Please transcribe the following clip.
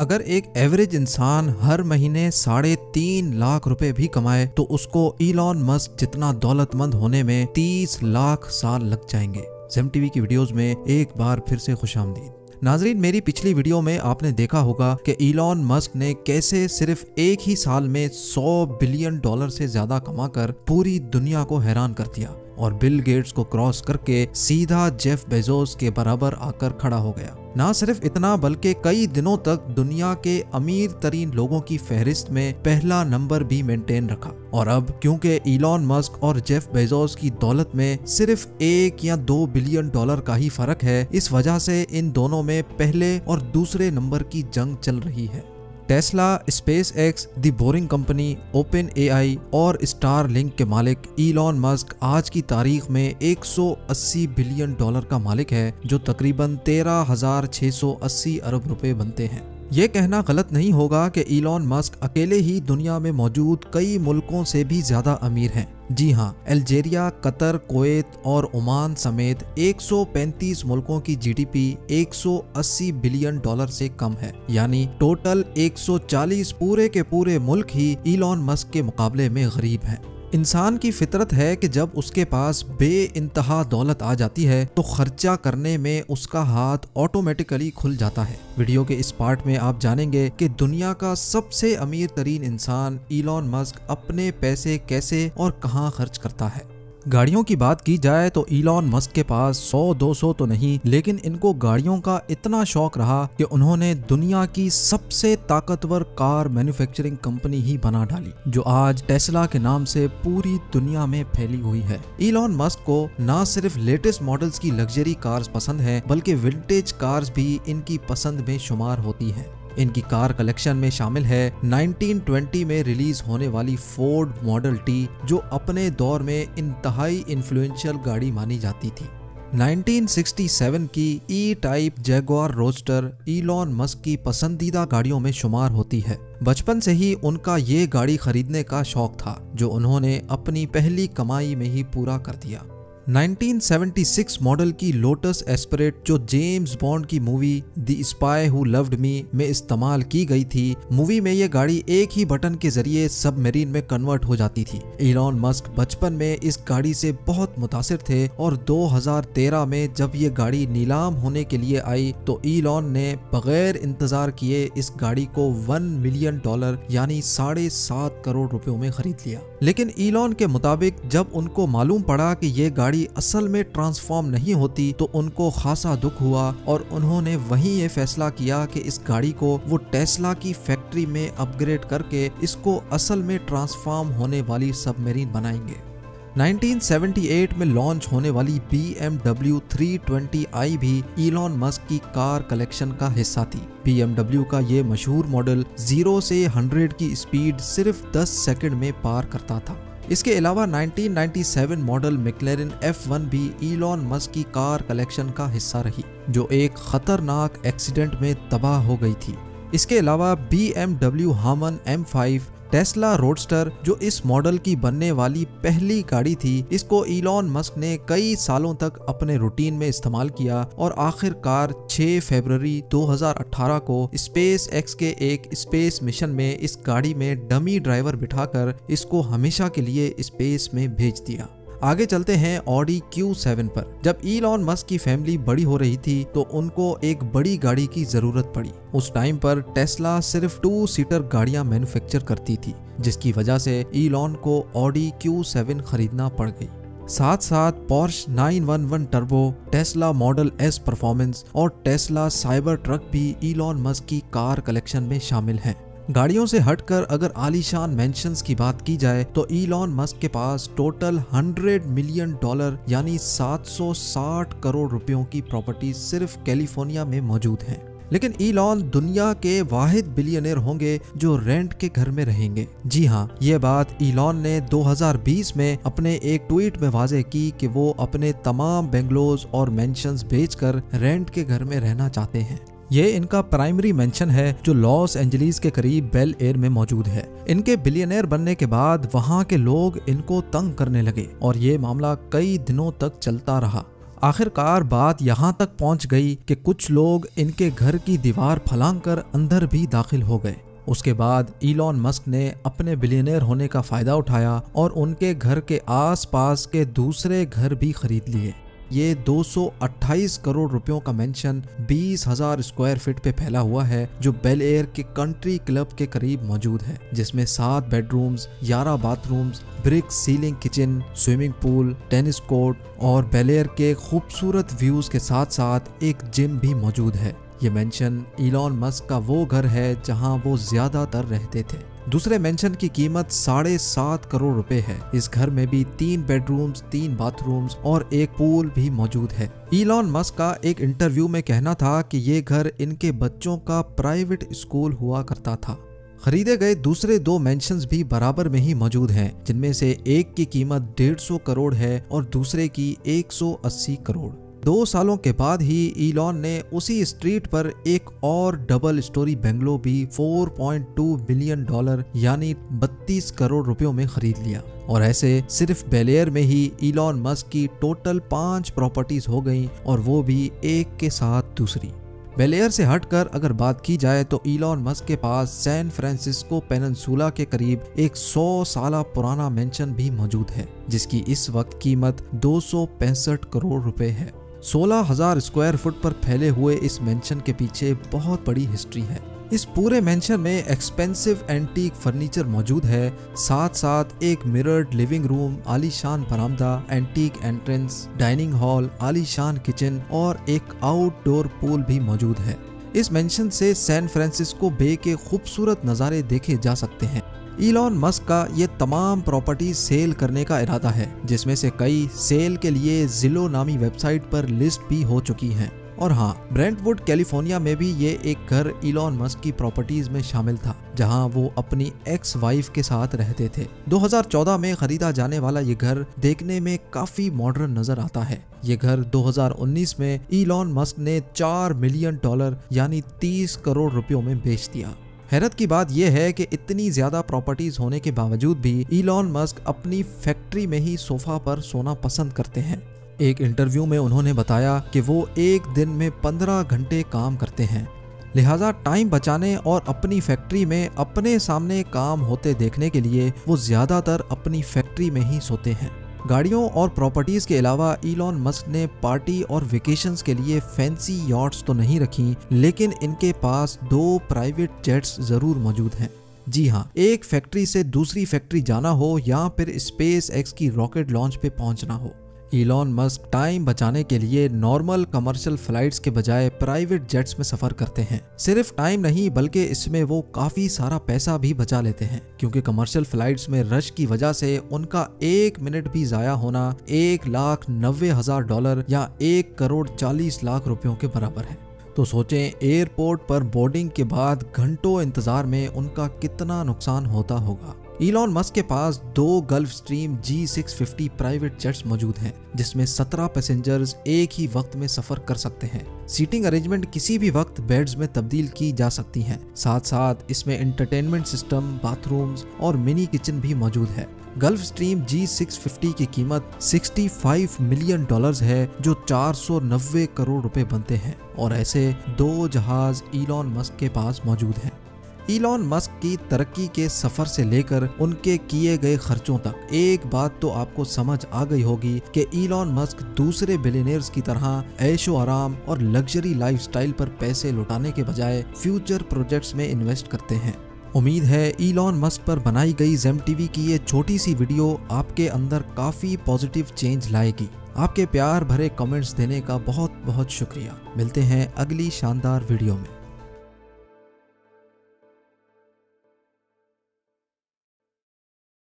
अगर एक एवरेज इंसान हर महीने साढ़े तीन लाख रुपए भी कमाए तो उसको ईलॉन मस्क जितना दौलतमंद होने में तीस लाख साल लग जाएँगे। जेम टीवी की वीडियोस में एक बार फिर से खुश आमदीद नाजरीन, मेरी पिछली वीडियो में आपने देखा होगा कि ईलॉन मस्क ने कैसे सिर्फ़ एक ही साल में 100 बिलियन डॉलर से ज़्यादा कमाकर पूरी दुनिया को हैरान कर दिया। और बिल गेट्स को क्रॉस करके सीधा जेफ बेजोस के बराबर आकर खड़ा हो गया। ना सिर्फ़ इतना, बल्कि कई दिनों तक दुनिया के अमीर तरीन लोगों की फहरिस्त में पहला नंबर भी मेंटेन रखा। और अब, क्योंकि इलॉन मस्क और जेफ बेजोस की दौलत में सिर्फ़ एक या दो बिलियन डॉलर का ही फ़र्क है, इस वजह से इन दोनों में पहले और दूसरे नंबर की जंग चल रही है। Tesla Space X the Boring company open AI और स्टार लिंक के मालिक इलॉन मस्क आज की तारीख में 180 बिलियन डॉलर का मालिक है जो तकरीबन 13,680 अरब रुपए बनते हैं। ये कहना गलत नहीं होगा कि इलॉन मस्क अकेले ही दुनिया में मौजूद कई मुल्कों से भी ज़्यादा अमीर हैं। जी हाँ अल्जेरिया, कतर कोत और ओमान समेत 135 मुल्कों की जीडीपी 180 बिलियन डॉलर से कम है। यानी टोटल 140 पूरे के पूरे मुल्क ही इलॉन मस्क के मुकाबले में गरीब हैं। इंसान की फितरत है कि जब उसके पास बे इंतहा दौलत आ जाती है तो खर्चा करने में उसका हाथ ऑटोमेटिकली खुल जाता है। वीडियो के इस पार्ट में आप जानेंगे कि दुनिया का सबसे अमीर तरीन इंसान इलॉन मस्क अपने पैसे कैसे और कहाँ खर्च करता है। गाड़ियों की बात की जाए तो ईलॉन मस्क के पास 100-200 तो नहीं, लेकिन इनको गाड़ियों का इतना शौक रहा कि उन्होंने दुनिया की सबसे ताकतवर कार मैन्युफैक्चरिंग कंपनी ही बना डाली, जो आज टेस्ला के नाम से पूरी दुनिया में फैली हुई है। ईलॉन मस्क को न सिर्फ़ लेटेस्ट मॉडल्स की लग्जरी कार्स पसंद है, बल्कि विंटेज कार्स भी इनकी पसंद में शुमार होती है। इनकी कार कलेक्शन में शामिल है। 1920 में रिलीज़ होने वाली फोर्ड मॉडल टी जो अपने दौर में इंतहाई इन्फ्लुएंशियल गाड़ी मानी जाती थी। 1967 की E type Jaguar roadster Elon Musk की पसंदीदा गाड़ियों में शुमार होती है। बचपन से ही उनका ये गाड़ी खरीदने का शौक था, जो उन्होंने अपनी पहली कमाई में ही पूरा कर दिया। 1976 मॉडल की लोटस एस्परेट जो जेम्स बॉन्ड की movie the spy who loved me में इस्तेमाल की गई थी, मूवी में ये गाड़ी एक ही बटन के ज़रिए सबमरीन में कन्वर्ट हो जाती थी। इलॉन मस्क बचपन में इस गाड़ी से बहुत मुतासर थे और 2013 में जब ये गाड़ी नीलाम होने के लिए आई तो इलॉन ने बगैर इंतज़ार किए इस गाड़ी को वन मिलियन डॉलर यानी साढ़े सात करोड़ रुपयों में खरीद लिया। लेकिन ईलॉन के मुताबिक, जब उनको मालूम पड़ा कि ये गाड़ी असल में ट्रांसफॉर्म नहीं होती तो उनको खासा दुख हुआ और उन्होंने वहीं ये फैसला किया कि इस गाड़ी को वो टेस्ला की फैक्ट्री में अपग्रेड करके इसको असल में ट्रांसफॉर्म होने वाली सबमरीन बनाएँगे। 1978 में लॉन्च होने वाली B M W three I भी इलॉन मस्क की कार कलेक्शन का हिस्सा थी। डब्ल्यू का ये मशहूर मॉडल ज़ीरो से 100 की स्पीड सिर्फ़ 10 सेकंड में पार करता था। इसके अलावा 1997 मॉडल मिकलेरिन F1 भी ईलॉन मस्क की कार कलेक्शन का हिस्सा रही, जो एक खतरनाक एक्सीडेंट में तबाह हो गई थी। इसके अलावा B M W Hamann M Tesla roadster, जो इस मॉडल की बनने वाली पहली गाड़ी थी, इसको इलॉन मस्क ने कई सालों तक अपने रूटीन में इस्तेमाल किया और आखिरकार 6 फरवरी 2018 को स्पेस एक्स के एक स्पेस मिशन में इस गाड़ी में डमी ड्राइवर बिठाकर इसको हमेशा के लिए स्पेस में भेज दिया। आगे चलते हैं ऑडी Q7 पर। जब ईलॉन मस्क की फैमिली बड़ी हो रही थी तो उनको एक बड़ी गाड़ी की ज़रूरत पड़ी। उस टाइम पर टेस्ला सिर्फ़ टू सीटर गाड़ियाँ मैन्युफैक्चर करती थी, जिसकी वजह से ईलॉन को ऑडी Q7 खरीदना पड़ गई। साथ साथ Porsche 911 turbo Tesla model S performance और टेस्ला साइबर ट्रक भी ईलॉन मस्क की कार कलेक्शन में शामिल हैं। गाड़ियों से हटकर अगर आलीशान मेंशन की बात की जाए तो ईलॉन मस्क के पास टोटल 100 मिलियन डॉलर यानी 760 करोड़ रुपयों की प्रॉपर्टी सिर्फ़ कैलिफ़ोर्निया में मौजूद है। लेकिन ईलॉन दुनिया के वाहिद बिलियनर होंगे जो रेंट के घर में रहेंगे। जी हाँ ये बात ईलॉन ने 2020 में अपने एक ट्वीट में वाजे की कि वो अपने तमाम बेंगलोज और मेंशंस बेचकर रेंट के घर में रहना चाहते हैं। ये इनका प्राइमरी मेंशन है, जो लॉस एंजलिस के करीब बेल एयर में मौजूद है। इनके बिलियनर बनने के बाद वहाँ के लोग इनको तंग करने लगे और ये मामला कई दिनों तक चलता रहा। आखिरकार बात यहाँ तक पहुँच गई कि कुछ लोग इनके घर की दीवार फलांग कर अंदर भी दाखिल हो गए। उसके बाद ईलॉन मस्क ने अपने बिलियनर होने का फ़ायदा उठाया और उनके घर के आसपास के दूसरे घर भी खरीद लिए। ये 228 करोड़ रुपयों का मेंशन बीस हज़ार स्क्वायर फीट पे फैला हुआ है, जो बेल एयर के कंट्री क्लब के करीब मौजूद है, जिसमें सात bedrooms 11 bathrooms brick ceiling kitchen swimming pool tennis court और बेलेयर के खूबसूरत व्यूज़ के साथ साथ एक जिम भी मौजूद है। ये मेंशन इलॉन मस्क का वो घर है जहाँ वो ज़्यादातर रहते थे। दूसरे मेंशन की कीमत साढ़े सात करोड़ रुपए है। इस घर में भी तीन बेडरूम्स तीन बाथरूम्स और एक पूल भी मौजूद है। ईलॉन मस्क का एक इंटरव्यू में कहना था कि ये घर इनके बच्चों का प्राइवेट स्कूल हुआ करता था। खरीदे गए दूसरे दो मेंशंस भी बराबर में ही मौजूद हैं, जिनमें से एक की कीमत डेढ़ सौ करोड़ है और दूसरे की 180 करोड़। दो सालों के बाद ही ईलॉन ने उसी स्ट्रीट पर एक और डबल स्टोरी बेंगलो भी 4.2 बिलियन डॉलर यानी 32 करोड़ रुपयों में खरीद लिया। और ऐसे सिर्फ़ बेलेयर में ही ईलॉन मस्क की टोटल पाँच प्रॉपर्टीज़ हो गई और वो भी एक के साथ दूसरी। बेलेयर से हटकर अगर बात की जाए तो ईलॉन मस्क के पास सैन फ्रांसिस्को पेनसूला के करीब एक सौ साल पुराना मेंशन भी मौजूद है, जिसकी इस वक्त कीमत दो सौ पैंसठ करोड़ रुपए है। सोलह हज़ार स्क्वायर फुट पर फैले हुए इस मेंशन के पीछे बहुत बड़ी हिस्ट्री है। इस पूरे मेंशन में एक्सपेंसिव एंटीक फर्नीचर मौजूद है। साथ साथ एक मिरर्ड लिविंग रूम आलीशान बरामदा एंटीक एंट्रेंस डाइनिंग हॉल आलीशान किचन और एक आउटडोर पूल भी मौजूद है। इस मेंशन से सैन फ्रांसिस्को बे के खूबसूरत नज़ारे देखे जा सकते हैं। इलॉन मस्क का ये तमाम प्रॉपर्टी सेल करने का इरादा है, जिसमें से कई सेल के लिए जिलो नामी वेबसाइट पर लिस्ट भी हो चुकी हैं। और हाँ ब्रेंटवुड कैलिफ़ोर्निया में भी ये एक घर इलॉन मस्क की प्रॉपर्टीज़ में शामिल था, जहाँ वो अपनी एक्स वाइफ के साथ रहते थे। 2014 में खरीदा जाने वाला ये घर देखने में काफ़ी मॉडर्न नज़र आता है। ये घर 2019 में इलॉन मस्क ने 4 मिलियन डॉलर यानी 30 करोड़ रुपयों में बेच दिया। हैरत की बात यह है कि इतनी ज़्यादा प्रॉपर्टीज़ होने के बावजूद भी इलॉन मस्क अपनी फैक्ट्री में ही सोफा पर सोना पसंद करते हैं। एक इंटरव्यू में उन्होंने बताया कि वो एक दिन में पंद्रह घंटे काम करते हैं। लिहाजा टाइम बचाने और अपनी फैक्ट्री में अपने सामने काम होते देखने के लिए वो ज़्यादातर अपनी फैक्ट्री में ही सोते हैं। गाड़ियों और प्रॉपर्टीज़ के अलावा इलॉन मस्क ने पार्टी और वेकेशन के लिए फैंसी यॉट्स तो नहीं रखी, लेकिन इनके पास दो प्राइवेट जेट्स ज़रूर मौजूद हैं। जी हाँ एक फैक्ट्री से दूसरी फैक्ट्री जाना हो या फिर स्पेस एक्स की रॉकेट लॉन्च पे पहुँचना हो। इलॉन मस्क टाइम बचाने के लिए नॉर्मल कमर्शियल फ्लाइट्स के बजाय प्राइवेट जेट्स में सफ़र करते हैं। सिर्फ़ टाइम नहीं, बल्कि इसमें वो काफ़ी सारा पैसा भी बचा लेते हैं, क्योंकि कमर्शियल फ्लाइट्स में रश की वजह से उनका एक मिनट भी जाया होना एक लाख नब्बे हज़ार डॉलर या एक करोड़ चालीस लाख रुपयों के बराबर है। तो सोचें एयरपोर्ट पर बोर्डिंग के बाद घंटों इंतज़ार में उनका कितना नुकसान होता होगा। इलॉन मस्क के पास दो Gulfstream G six fifty private jets मौजूद हैं, जिसमें 17 पैसेंजर्स एक ही वक्त में सफ़र कर सकते हैं। सीटिंग अरेंजमेंट किसी भी वक्त बेड्स में तब्दील की जा सकती हैं। साथ साथ इसमें इंटरटेनमेंट सिस्टम बाथरूम्स और मिनी किचन भी मौजूद है। Gulfstream G six fifty की कीमत 65 मिलियन डॉलर्स है, जो 490 करोड़ रुपए बनते हैं, और ऐसे दो जहाज़ इलॉन मस्क के पास मौजूद हैं। इलॉन मस्क की तरक्की के सफ़र से लेकर उनके किए गए खर्चों तक। एक बात तो आपको समझ आ गई होगी कि इलॉन मस्क दूसरे बिलीनियर्स की तरह ऐशो आराम और लग्जरी लाइफस्टाइल पर पैसे लुटाने के बजाय फ्यूचर प्रोजेक्ट्स में इन्वेस्ट करते हैं। उम्मीद है इलॉन मस्क पर बनाई गई जेम टीवी की ये छोटी सी वीडियो आपके अंदर काफ़ी पॉजिटिव चेंज लाएगी। आपके प्यार भरे कमेंट्स देने का बहुत बहुत शुक्रिया। मिलते हैं अगली शानदार वीडियो में।